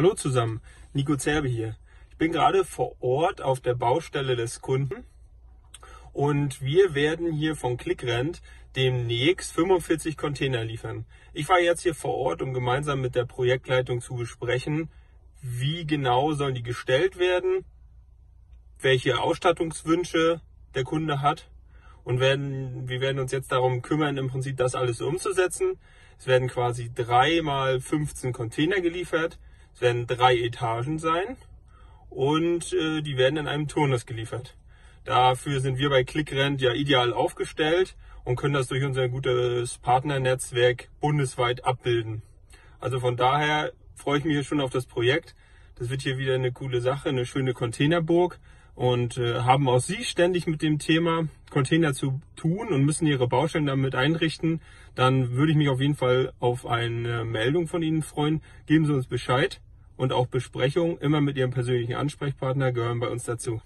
Hallo zusammen, Nico Zerbe hier. Ich bin gerade vor Ort auf der Baustelle des Kunden und wir werden hier von ClickRent demnächst 45 Container liefern. Ich war jetzt hier vor Ort, um gemeinsam mit der Projektleitung zu besprechen, wie genau sollen die gestellt werden, welche Ausstattungswünsche der Kunde hat und werden, wir werden uns jetzt darum kümmern, im Prinzip das alles umzusetzen. Es werden quasi drei mal 15 Container geliefert. Es werden drei Etagen sein und äh, die werden in einem Turnus geliefert. Dafür sind wir bei ClickRent ja ideal aufgestellt und können das durch unser gutes Partnernetzwerk bundesweit abbilden. Also von daher freue ich mich schon auf das Projekt. Das wird hier wieder eine coole Sache, eine schöne Containerburg und äh, haben auch Sie ständig mit dem Thema Container zu tun und müssen Ihre Baustellen damit einrichten, dann würde ich mich auf jeden Fall auf eine Meldung von Ihnen freuen. Geben Sie uns Bescheid und auch Besprechungen immer mit Ihrem persönlichen Ansprechpartner gehören bei uns dazu.